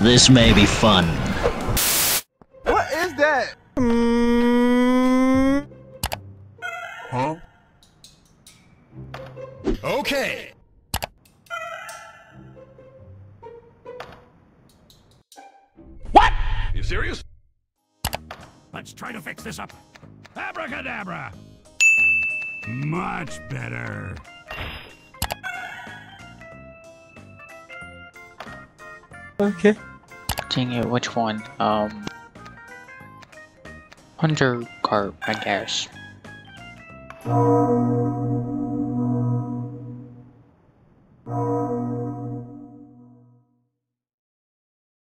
This may be fun. What is that? Huh? Okay. What? You serious? Let's try to fix this up. Abracadabra! Much better. Okay. Dang it, which one? Um. Undercart, I guess.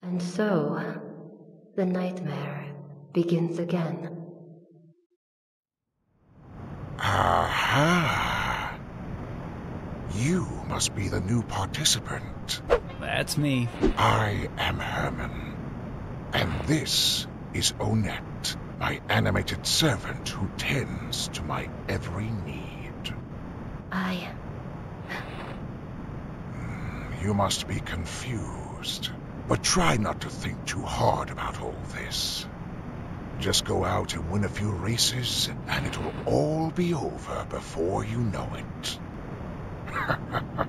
And so, the nightmare begins again. Aha! You must be the new participant. That's me. I am Herman. And this is Onette, my animated servant who tends to my every need. I. Mm, you must be confused. But try not to think too hard about all this. Just go out and win a few races, and it'll all be over before you know it.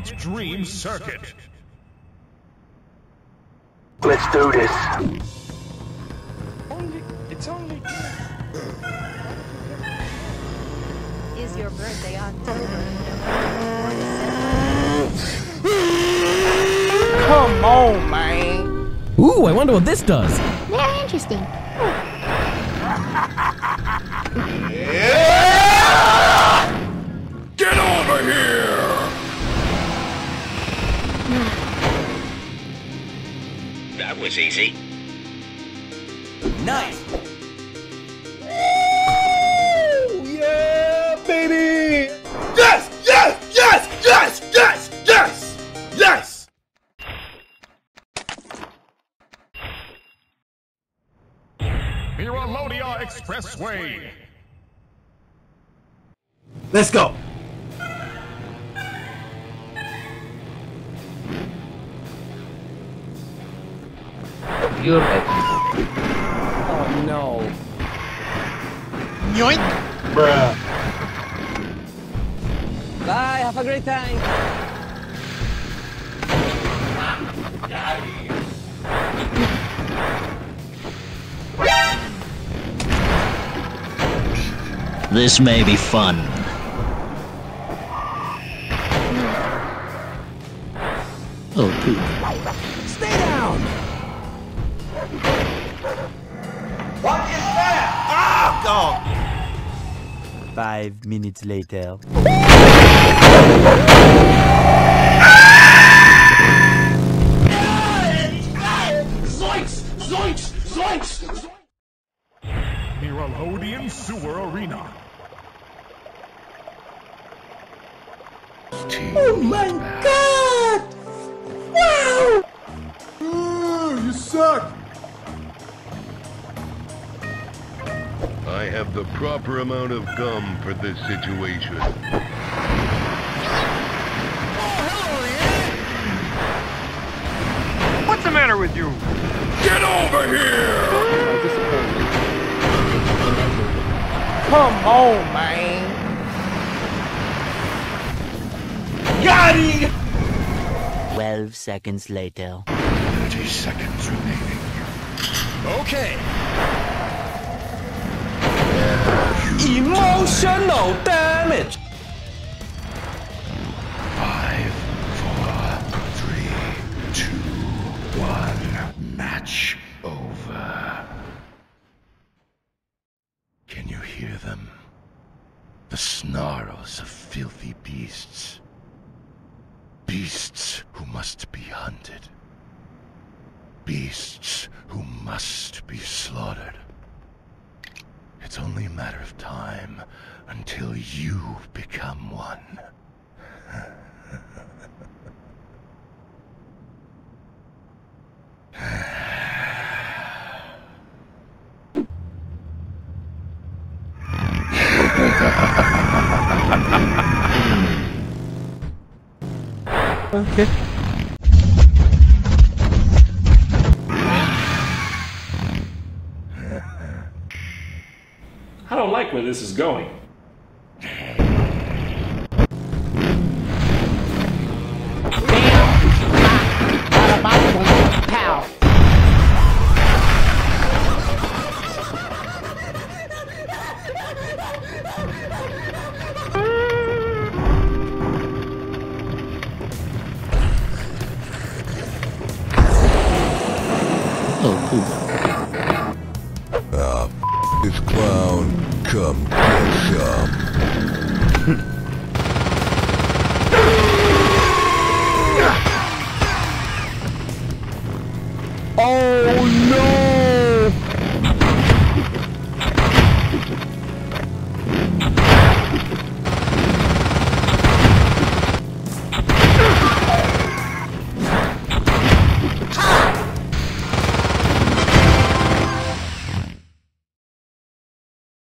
Pocket Dream Circuit. Let's do this. Only, it's only. Is your birthday October? Come on, man. Ooh, I wonder what this does. Very interesting. Was easy. Nice. Yeah, baby. Yes, yes, yes, yes, yes, yes, yes. Miralodia Expressway. Let's go. You're right. Oh no. Yoink! Bruh. Bye, have a great time. This may be fun. Oh, poop. Five minutes later. Miralodian Sewer Arena. Oh my god! I have the proper amount of gum for this situation. Oh, What's the matter with you? Get over here! Come on, man. Got him! 12 seconds later. 30 seconds remaining. Okay. Emotional damage. Five, four, three, two, one. Match over. Can you hear them? The snarls of filthy beasts. Beasts who must be hunted. Beasts who must be slaughtered of time until you become one. okay. like where this is going. Oh, cool. Uh, this clown. Come get some.